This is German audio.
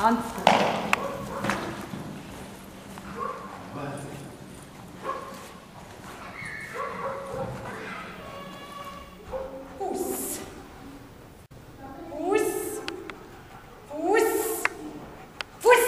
Hans. Bus. Bus. Bus.